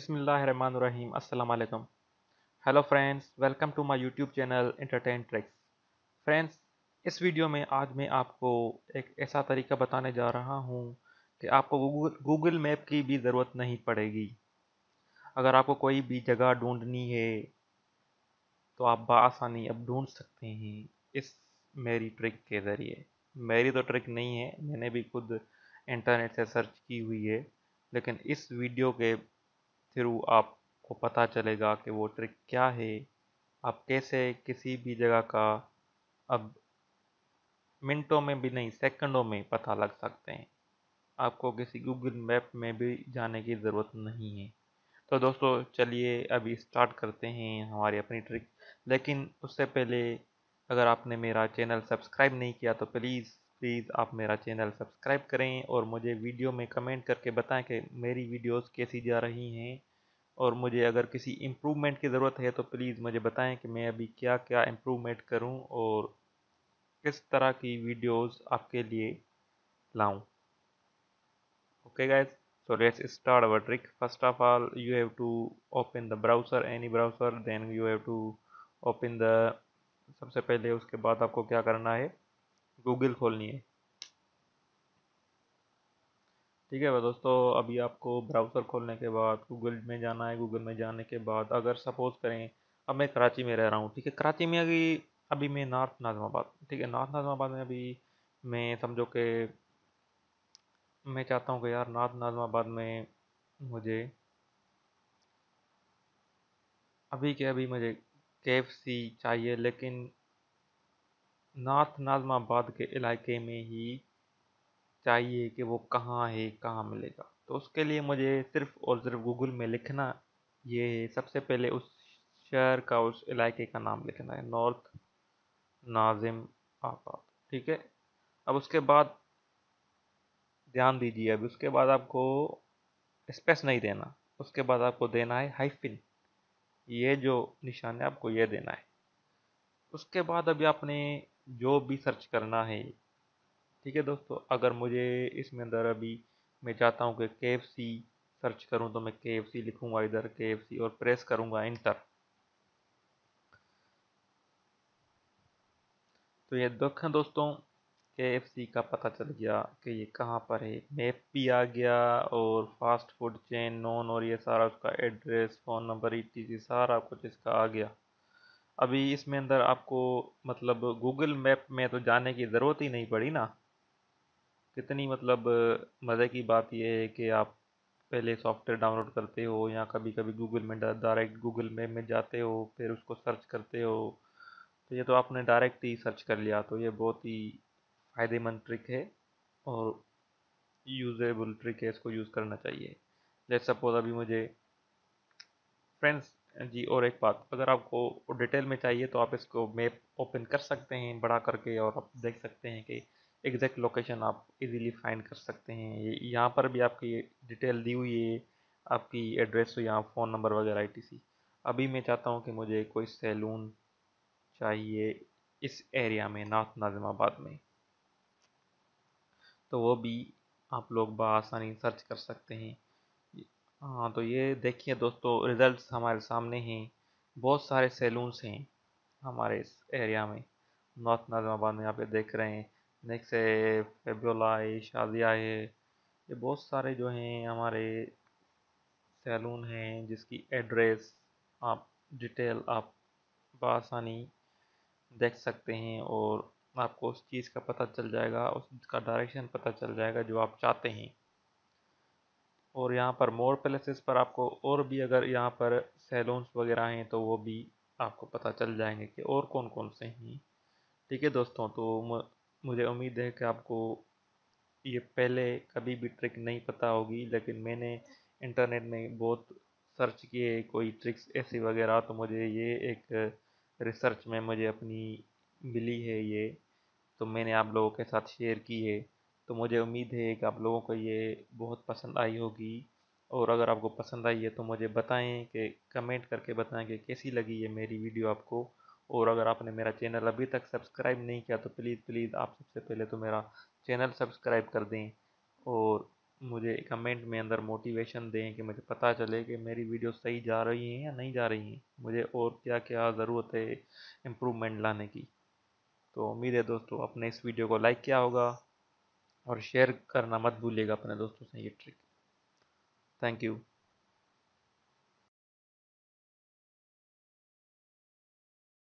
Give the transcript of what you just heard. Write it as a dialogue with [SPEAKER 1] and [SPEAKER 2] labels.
[SPEAKER 1] अस्सलाम वालेकुम hello friends welcome to my YouTube channel entertain tricks friends इस video में आज मैं आपको एक ऐसा तरीका बताने जा रहा हूँ कि आपको गूगल गूगल मैप की भी ज़रूरत नहीं पड़ेगी। अगर आपको कोई भी जगह ढूंढनी है तो आप बसानी अब ढूंढ सकते हैं इस मेरी ट्रिक के ज़रिए। मेरी तो ट्रिक नहीं है, मैंने भी खुद इंटरनेट से सर्च की हुई है, लेकिन इस वीडियो के थ्रू आपको पता चलेगा कि वो ट्रिक क्या है। आप कैसे किसी भी जगह का अब मिनटों में भी नहीं, सेकंडों में पता लग सकते हैं। आपको किसी गूगल मैप में भी जाने की ज़रूरत नहीं है। तो दोस्तों, चलिए अभी स्टार्ट करते हैं हमारी अपनी ट्रिक। लेकिन उससे पहले अगर आपने मेरा चैनल सब्सक्राइब नहीं किया तो प्लीज़ प्लीज़ आप मेरा चैनल सब्सक्राइब करें और मुझे वीडियो में कमेंट करके बताएँ कि मेरी वीडियोस कैसी जा रही हैं। और मुझे अगर किसी इम्प्रूवमेंट की ज़रूरत है तो प्लीज़ मुझे बताएँ कि मैं अभी क्या क्या इम्प्रूवमेंट करूँ और किस तरह की वीडियोस आपके लिए लाऊं। Okay guys so, let's start our trick. First of all, you have to open the browser, any browser, then you have to open the, सबसे पहले उसके बाद आपको क्या करना है? गूगल खोलनी है। ठीक है, दोस्तों, अभी आपको ब्राउज़र खोलने के बाद, गूगल में जाना है, गूगल में जाने के बाद, अगर सपोज़ करें, अब मैं कराची में रह रहा हूँ, ठीक है, कराची में अभी अभी मैं नॉर्थ नाजमाबाद, ठीक है, नॉर्थ नाजमाबाद में अभी मैं समझो कि, मैं चाहता हूँ कि यार नॉर्थ नाजमाबाद में मुझे, अभी के अभी मुझे के चाहिए, लेकिन नॉर्थ नाजमाबाद के इलाके में ही चाहिए कि वो कहाँ है, कहाँ मिलेगा। तो उसके लिए मुझे सिर्फ़ और सिर्फ़ गूगल में लिखना, ये है सबसे पहले उस शहर का, उस इलाके का नाम लिखना है, नॉर्थ नाजिम आबाद, ठीक है? अब उसके बाद ध्यान दीजिए, अब उसके बाद आपको स्पेस नहीं देना, उसके बाद आपको देना है हाइफिन ये जो निशान है आपको ये देना है। उसके बाद अभी आपने जो भी सर्च करना है। ठीक है दोस्तों, अगर मुझे इसमें अंदर अभी मैं चाहता हूँ कि के सर्च करूँ तो मैं के एफ़ सी लिखूँगा इधर के एफ़ सी और प्रेस करूँगा इंटर तो ये देखें दोस्तों के एफ़ सी का पता चल गया कि ये कहाँ पर है। मैप भी आ गया और फास्ट फ़ूड चेन नॉन और ये सारा उसका एड्रेस फ़ोन नंबर ई सारा कुछ इसका आ गया। अभी इसमें अंदर आपको मतलब गूगल मैप में तो जाने की ज़रूरत ही नहीं पड़ी ना। कितनी मतलब मज़े की बात यह है कि आप पहले सॉफ्टवेयर डाउनलोड करते हो या कभी कभी गूगल में डायरेक्ट गूगल मैप में जाते हो, फिर उसको सर्च करते हो तो ये तो आपने डायरेक्ट ही सर्च कर लिया तो ये बहुत ही फ़ायदेमंद ट्रिक है और यूज़ेबल ट्रिक है इसको यूज़ करना चाहिए। जैसे सपोज़ अभी मुझे फ्रेंड्स जी, और एक बात, अगर आपको डिटेल में चाहिए तो आप इसको मैप ओपन कर सकते हैं, बड़ा करके, और आप देख सकते हैं कि एग्जैक्ट लोकेशन आप इजीली फाइंड कर सकते हैं। यहाँ पर भी आपकी डिटेल दी हुई है, आपकी एड्रेस यहाँ, फ़ोन नंबर वगैरह आईटीसी अभी मैं चाहता हूँ कि मुझे कोई सैलून चाहिए इस एरिया में नॉर्थ नाजिमाबाद में। तो वो भी आप लोग बसानी सर्च कर सकते हैं। हाँ तो ये देखिए दोस्तों रिज़ल्ट्स हमारे सामने हैं बहुत सारे सैलून्स हैं हमारे इस एरिया में। नॉर्थ नाजमाबाद में यहाँ पे देख रहे हैं नेक्स्ट है फेबोला है शादिया है। ये बहुत सारे जो हैं हमारे सैलून हैं जिसकी एड्रेस आप डिटेल आप बसानी देख सकते हैं और आपको उस चीज़ का पता चल जाएगा उसका डायरेक्शन पता चल जाएगा जो आप चाहते हैं। और यहाँ पर मोर प्लेसेस पर आपको और भी अगर यहाँ पर सैलून्स वगैरह हैं तो वो भी आपको पता चल जाएँगे कि और कौन कौन से हैं। ठीक है दोस्तों तो मुझे उम्मीद है कि आपको ये पहले कभी भी ट्रिक नहीं पता होगी, लेकिन मैंने इंटरनेट में बहुत सर्च किए कोई ट्रिक्स ऐसी वगैरह तो मुझे ये एक रिसर्च में मुझे अपनी मिली है ये। तो मैंने आप लोगों के साथ शेयर की है। तो मुझे उम्मीद है कि आप लोगों को ये बहुत पसंद आई होगी। और अगर आपको पसंद आई है तो मुझे बताएँ कि कमेंट करके बताएँ कि कैसी लगी ये मेरी वीडियो आपको। और अगर आपने मेरा चैनल अभी तक सब्सक्राइब नहीं किया तो प्लीज़ प्लीज़ आप सबसे पहले तो मेरा चैनल सब्सक्राइब कर दें। और मुझे कमेंट में अंदर मोटिवेशन दें कि मुझे पता चले कि मेरी वीडियो सही जा रही हैं या नहीं जा रही हैं। मुझे और क्या क्या ज़रूरत है इम्प्रूवमेंट लाने की। तो उम्मीद है दोस्तों, आपने इस वीडियो को लाइक किया होगा। और शेयर करना मत भूलिएगा अपने दोस्तों से ये ट्रिक थैंक यू